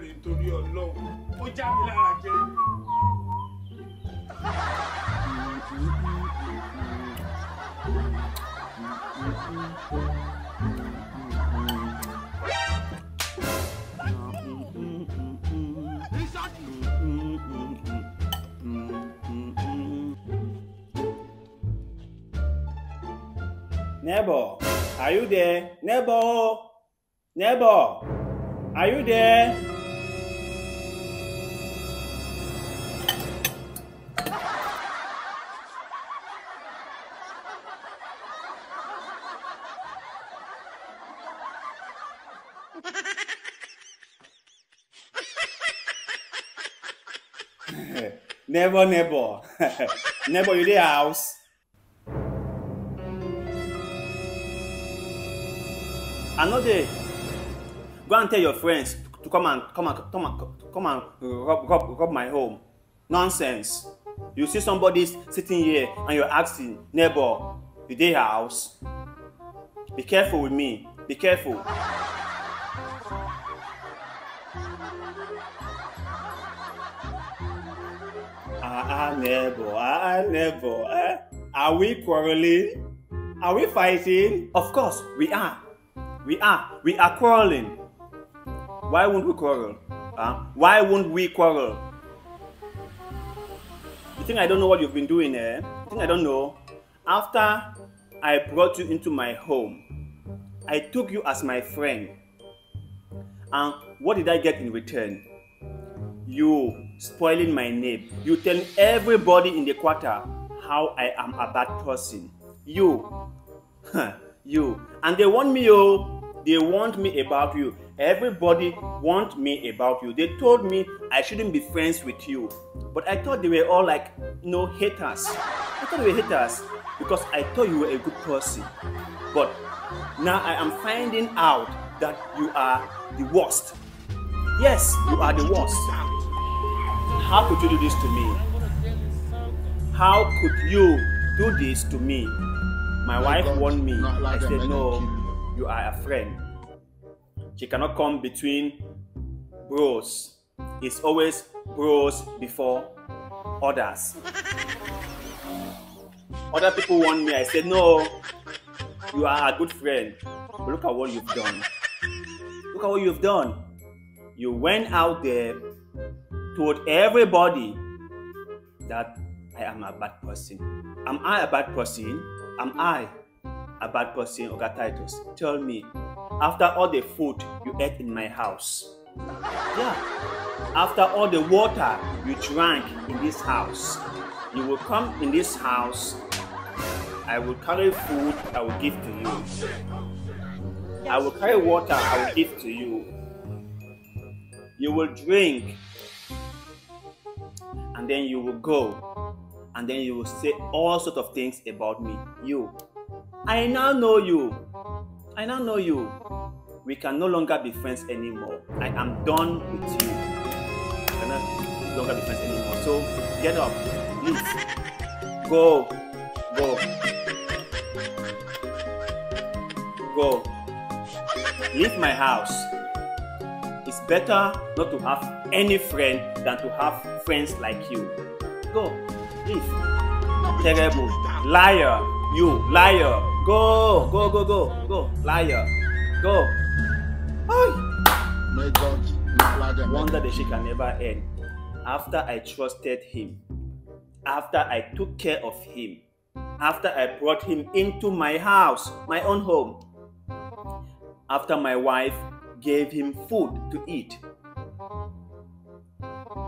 rè nítorí ọlọ́run ó já mi lára jẹ. Neighbor, are you there? Neighbor, neighbor, are you there? Neighbor, neighbor, neighbor, you there house? Know they go and tell your friends to come and come and come and come and rub, rub, rub my home. Nonsense. You see somebody sitting here and you're asking, neighbor, you dey house? Be careful with me. Be careful. Ah, neighbor, ah, neighbor. Eh? Are we quarreling? Are we fighting? Of course, we are. We are. We are quarreling. Why won't we quarrel? Huh? Why won't we quarrel? You think I don't know what you've been doing, eh? You think I don't know? After I brought you into my home, I took you as my friend. And what did I get in return? You spoiling my name. You tell everybody in the quarter how I am a bad person. You. you. And they want me, oh. They want me about you. Everybody want me about you. They told me I shouldn't be friends with you. But I thought they were all like, no, haters. I thought they were haters because I thought you were a good person. But now I am finding out that you are the worst. Yes, you are the worst. How could you do this to me? How could you do this to me? My wife warned me. I said, no, you are a friend. She cannot come between bros. It's always bros before others. Other people want me. I said, no, you are a good friend. But look at what you've done. Look at what you've done. You went out there, told everybody that I am a bad person. Am I a bad person? Am I a bad person, Oga Titus? Tell me, after all the food you ate in my house, yeah, after all the water you drank in this house, you will come in this house. I will carry food I will give to you. I will carry water I will give to you. You will drink, and then you will go, and then you will say all sorts of things about me. You. I now know you. I now know you. We can no longer be friends anymore. I am done with you. We cannot no longer be friends anymore. So get up, leave, go, go, go. Leave my house. It's better not to have any friend than to have friends like you. Go, leave. Terrible liar, you liar. Go, go, go, go, go, liar, go. Ay. May God. Wonder the shit can never end. After I trusted him, after I took care of him, after I brought him into my house, my own home, after my wife gave him food to eat.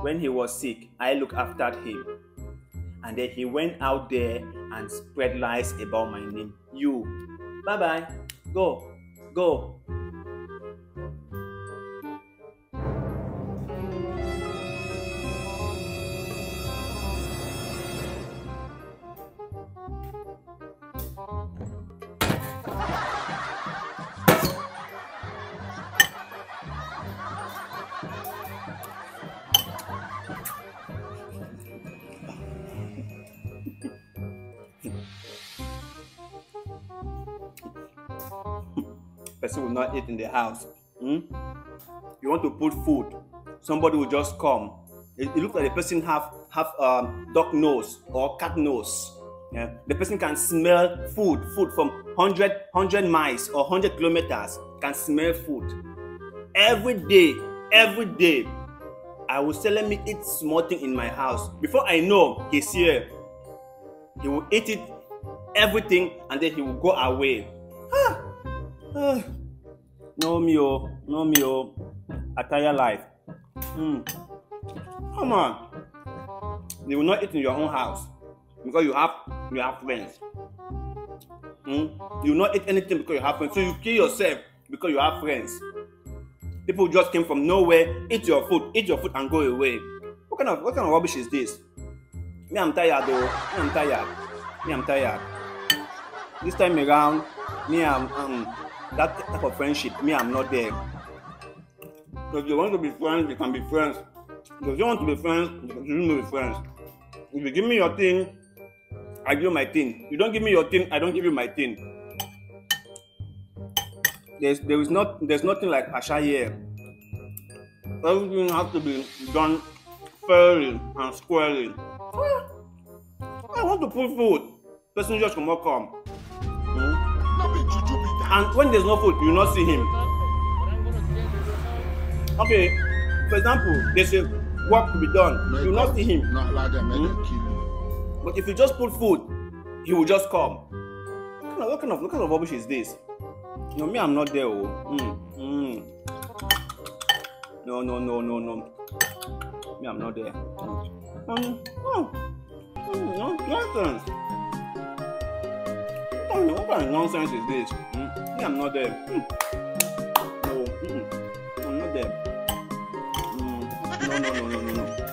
When he was sick, I looked after him. And then he went out there and spread lies about my name. You. Bye bye. Go. Go. Person will not eat in the house. Hmm? You want to put food somebody will just come. It, it looks like the person have have um, dog nose or cat nose. Yeah? The person can smell food, food from 100, 100 miles or 100 kilometers, can smell food. Every day, every day, I will say, let me eat small thing in my house. Before I know he's here, he will eat it, everything, and then he will go away. No me oh, no me oh. Attire life. Hmm. Come on. They will not eat in your own house because you have you have friends. Hmm. You will not eat anything because you have friends. So you kill yourself because you have friends. People just came from nowhere, eat your food, eat your food and go away. What kind of what kind of rubbish is this? Me, I'm tired though. Me, I'm tired. Me, I'm tired. This time around, me, I'm um, that type of friendship. Me, I'm not there. Because if you want to be friends, we can be friends. Because if you want to be friends, you shouldn't be friends. If you give me your thing, I give you my thing. You don't give me your thing, I don't give you my thing. There's there is not there's nothing like Asha here. Everything has to be done fairly and squarely. I want to put food. Person just come And when there's no food, you will not see him. Okay, for example, there's a work to be done. You will not see him. Not them, may Hmm? you. But if you just put food, he will just come. What kind of what kind of, what kind of rubbish is this? No, me, I'm not there. Oh. Mm, mm. No, no, no, no, no. Me, I'm not there. Um, oh. Mm, no, nonsense. What kind of nonsense is this? Mm. I'm not there. Mm. No, mm, I'm not there. Mm. No, no, no, no, no, no.